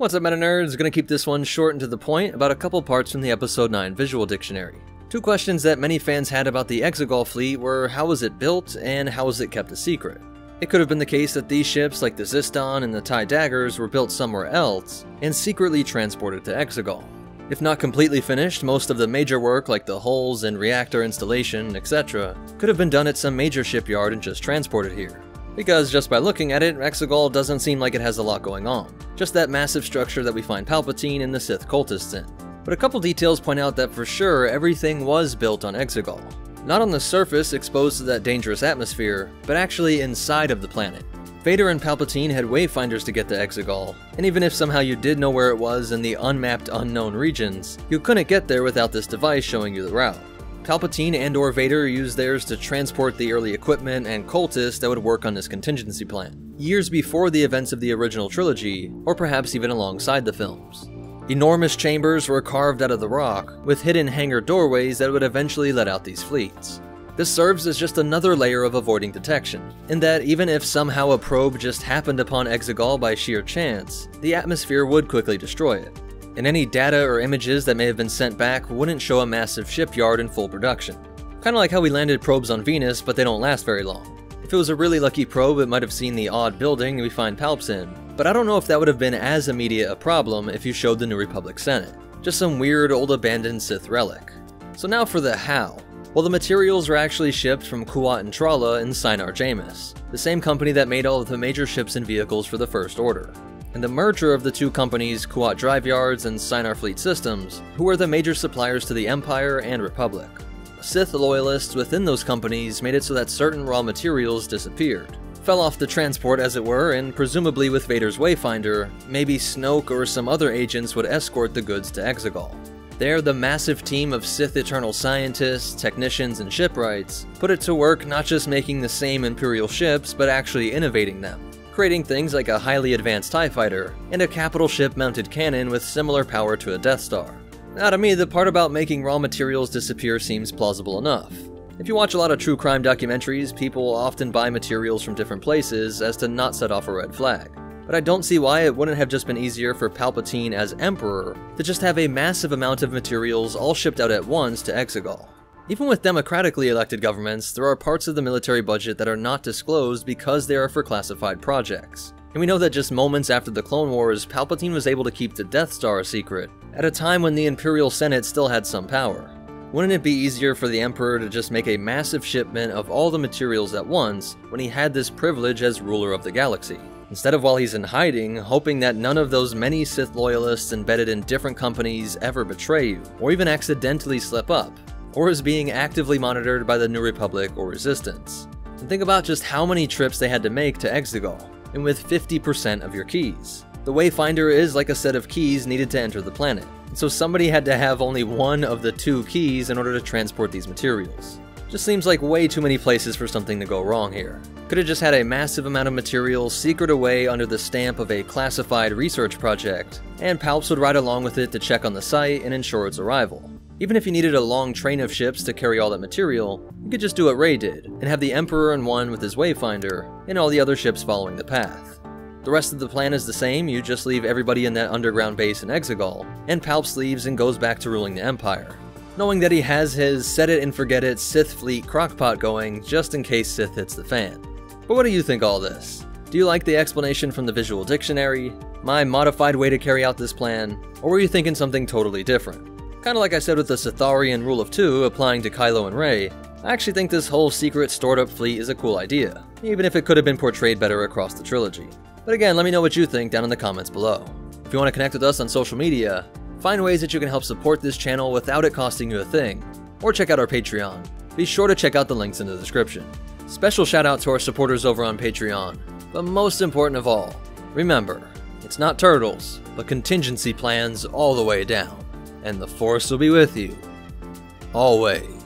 What's up, Meta Nerds? Gonna keep this one short and to the point about a couple parts from the Episode 9 Visual Dictionary. Two questions that many fans had about the Exegol fleet were how was it built and how was it kept a secret? It could have been the case that these ships, like the Xyston and the TIE Daggers, were built somewhere else and secretly transported to Exegol. If not completely finished, most of the major work like the hulls and reactor installation, etc., could have been done at some major shipyard and just transported here. Because just by looking at it, Exegol doesn't seem like it has a lot going on, just that massive structure that we find Palpatine and the Sith cultists in. But a couple details point out that for sure everything was built on Exegol. Not on the surface exposed to that dangerous atmosphere, but actually inside of the planet. Vader and Palpatine had wayfinders to get to Exegol, and even if somehow you did know where it was in the unmapped unknown regions, you couldn't get there without this device showing you the route. Palpatine and or Vader used theirs to transport the early equipment and cultists that would work on this contingency plan, years before the events of the original trilogy, or perhaps even alongside the films. Enormous chambers were carved out of the rock, with hidden hangar doorways that would eventually let out these fleets. This serves as just another layer of avoiding detection, in that even if somehow a probe just happened upon Exegol by sheer chance, the atmosphere would quickly destroy it. And any data or images that may have been sent back wouldn't show a massive shipyard in full production. Kinda like how we landed probes on Venus, but they don't last very long. If it was a really lucky probe, it might have seen the odd building we find Palps in, but I don't know if that would have been as immediate a problem if you showed the New Republic Senate. Just some weird old abandoned Sith relic. So now for the how. Well, the materials were actually shipped from Kuat Entralla in Sienar Jaemus, the same company that made all of the major ships and vehicles for the First Order. And the merger of the two companies, Kuat Drive Yards and Sienar Fleet Systems, who were the major suppliers to the Empire and Republic. Sith loyalists within those companies made it so that certain raw materials disappeared, fell off the transport as it were, and presumably with Vader's Wayfinder, maybe Snoke or some other agents would escort the goods to Exegol. There, the massive team of Sith Eternal scientists, technicians, and shipwrights put it to work not just making the same Imperial ships, but actually innovating them, creating things like a highly advanced TIE fighter and a capital ship mounted cannon with similar power to a Death Star. Now to me, the part about making raw materials disappear seems plausible enough. If you watch a lot of true crime documentaries, people often buy materials from different places as to not set off a red flag but I don't see why it wouldn't have just been easier for Palpatine as Emperor to just have a massive amount of materials all shipped out at once to Exegol. Even with democratically elected governments, there are parts of the military budget that are not disclosed because they are for classified projects. And we know that just moments after the Clone Wars, Palpatine was able to keep the Death Star a secret, at a time when the Imperial Senate still had some power. Wouldn't it be easier for the Emperor to just make a massive shipment of all the materials at once when he had this privilege as ruler of the galaxy? Instead of while he's in hiding, hoping that none of those many Sith loyalists embedded in different companies ever betray you, or even accidentally slip up, or is being actively monitored by the New Republic or Resistance. And think about just how many trips they had to make to Exegol, and with 50% of your keys. The Wayfinder is like a set of keys needed to enter the planet, so somebody had to have only one of the two keys in order to transport these materials. Just seems like way too many places for something to go wrong here. Could have just had a massive amount of material secret away under the stamp of a classified research project, and Palps would ride along with it to check on the site and ensure its arrival. Even if you needed a long train of ships to carry all that material, you could just do what Rey did, and have the Emperor in one with his Wayfinder, and all the other ships following the path. The rest of the plan is the same, you just leave everybody in that underground base in Exegol, and Palps leaves and goes back to ruling the Empire knowing that he has his set it and forget it Sith fleet crockpot going just in case Sith hits the fan. But what do you think all this? Do you like the explanation from the visual dictionary, my modified way to carry out this plan, or were you thinking something totally different? Kinda like I said with the Sitharian rule of two applying to Kylo and Rey, I actually think this whole secret stored up fleet is a cool idea, even if it could have been portrayed better across the trilogy. But again, let me know what you think down in the comments below. If you want to connect with us on social media, Find ways that you can help support this channel without it costing you a thing, or check out our Patreon. Be sure to check out the links in the description. Special shout out to our supporters over on Patreon, but most important of all, remember, it's not turtles, but contingency plans all the way down, and the Force will be with you, always.